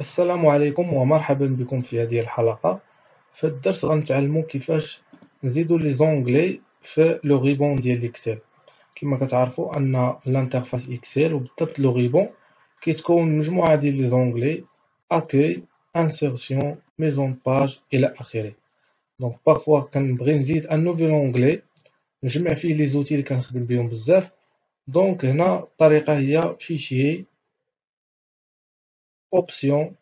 السلام عليكم ومرحبا بكم في هذه الحلقة. في الدرس غنتعلمو كيفاش نزيدو les onglets في le ruban ديال l'Excel كما كتعرفوا أن l'interface Excel وبالضبط le ruban كيتكون مجموعة ديال les onglets accueil insertion mise en page إلى آخره. donc parfois كنبغي نزيد un nouvel onglet نجمع فيه les outils اللي كنخدم بهم بزاف. donc هنا الطريقة هي fichier Option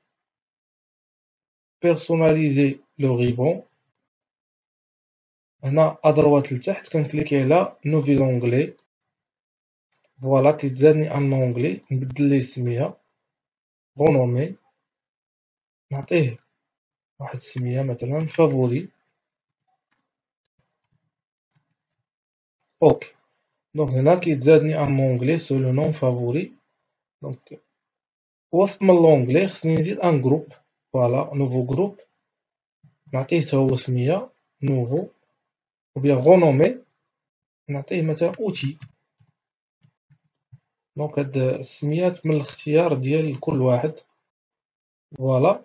Personnaliser le ruban هنا ادروات لتحت كنكليكي على نوفيل اونغلي فوالا كيتزادني ان اونغلي نبدل ليه السمية غونومي نعطيه واحد السمية مثلا فافوري اوكي دونك هنا كيتزادني ان اونغلي سو لو نون فافوري دونك وسط من l'onglet خصني نزيد un groupe voilà nouveau groupe نعطيه تا هو سمية nouveau ou bien renommer نعطيه مثلا outils donc هاد السميات من الاختيار ديال كل واحد voilà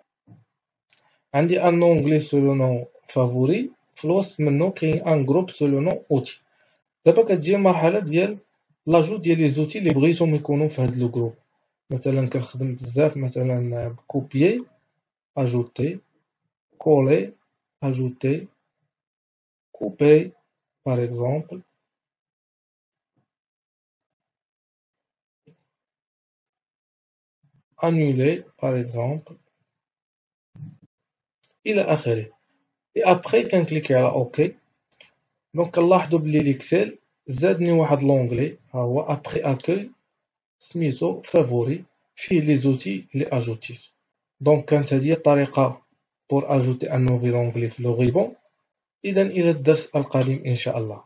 عندي un onglet sous le nom favoris في الوسط منو كاين un groupe sous le nom outils دابا كتجي المرحلة ديال لاجو ديال لي زوتي لي بغيتهم يكونو في هاد لو جروب مثلا كنخدم بزاف مثلا بكوبيي اجوتي كولي اجوتي كوبي باغ اكزومبل annuler par exemple الى اخره اي ابخي كنكليكي على اوكي دونك كنلاحظوا بلي ليكسيل زادني واحد لونغلي ها هو ابخي اكوي سميتو فافوري فيه لي زوتي لي اجوتيت دونك كانت هذه الطريقة بور اجوتي ان نوفيل اونغلي في لو اذا إلى الدرس القادم إن شاء الله.